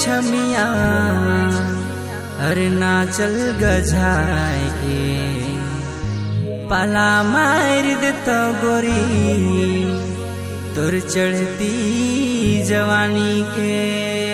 छमिया अरुणाचल गझाए पाला मार देता गोरी तोर चढ़ती जवानी के।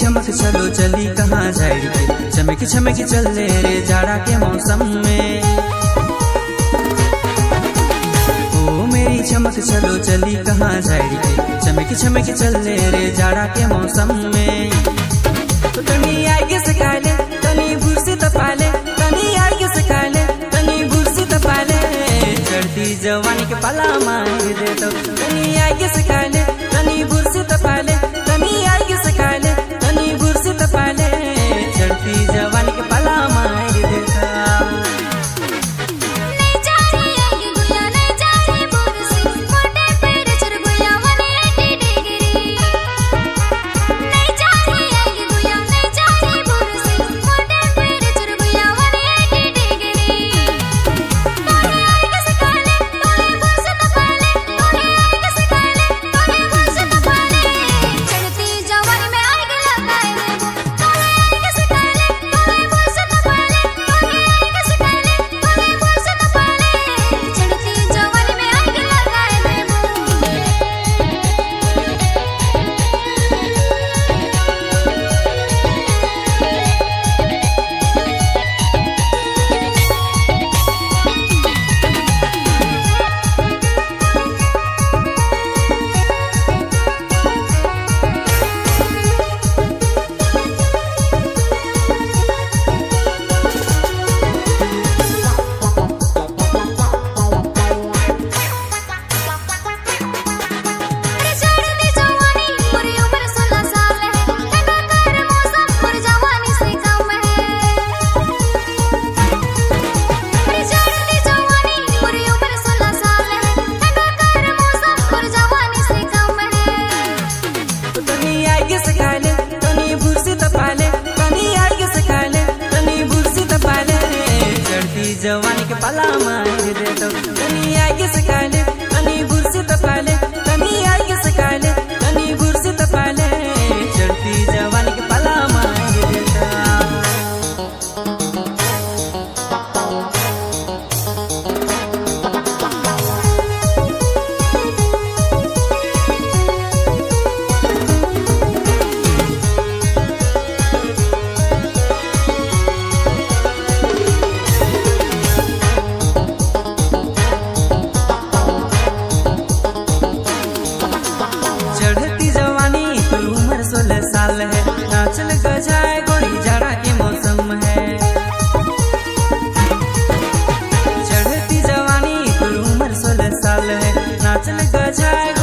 चमक चलो चली कहाँ जाएगी चमक चमक चल ले रे जाड़ा के मौसम में। ओ मेरी चमक चलो चली कहाँ जाएगी चमक चमक चल ले रे जाड़ा के मौसम में। तो तनी आगे से काले तनी भूर से तपाले तनी आगे से काले तनी भूर से तपाले। चढ़ती जवानी के पाला मार दे तो। तनी आगे से काले तनी भूर से तपाले आगे से काले तनी भूर से तपाले तनी आगे से तनी भूर तपाले चढ़ती जवानी के पाला मार दे तो तनी आगे से time.